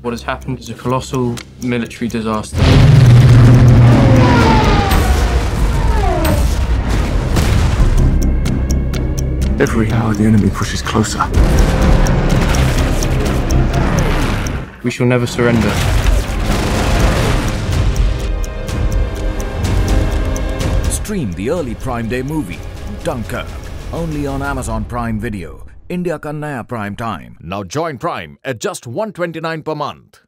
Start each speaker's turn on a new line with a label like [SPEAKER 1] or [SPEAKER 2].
[SPEAKER 1] What has happened is a colossal military disaster.
[SPEAKER 2] Every hour the enemy pushes closer.
[SPEAKER 1] We shall never surrender.
[SPEAKER 3] Stream the early Prime Day movie, Dunkirk, only on Amazon Prime Video, India ka Prime Time. Now join Prime at just 129 per month.